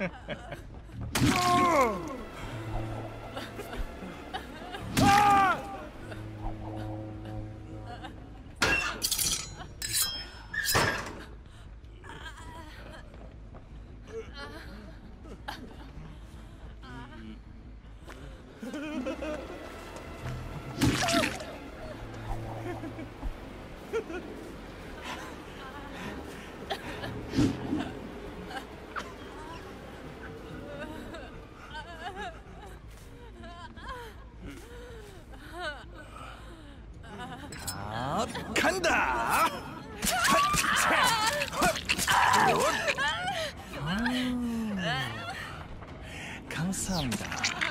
이거야. 간다. 감사합니다. 아,